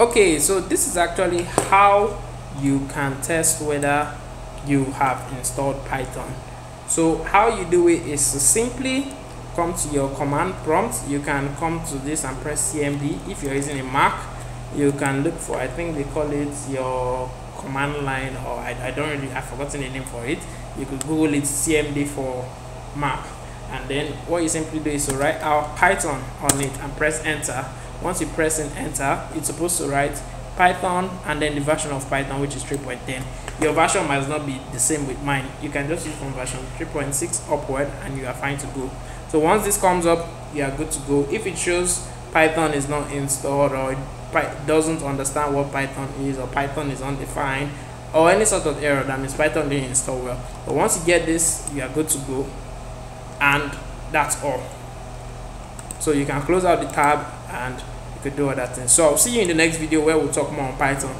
okay so this is actually how you can test whether you have installed python. So how you do it is simply come to your command prompt. You can come to this and press cmd if you're using a mac you can look for i think they call it your command line or i, I don't really i've forgotten the name for it. You could google it cmd for mac. And then what you simply do is to write out python on it and press enter once you press and enter it's supposed to write python and then the version of python which is 3.10 your version might not be the same with mine. You can just use from version 3.6 upward and you are fine to go. So once this comes up you are good to go. If it shows python is not installed or it doesn't understand what python is or python is undefined or any sort of error that means python didn't install well. But once you get this you are good to go and that's all. So you can close out the tab and you could do other things. So i'll see you in the next video where we'll talk more on python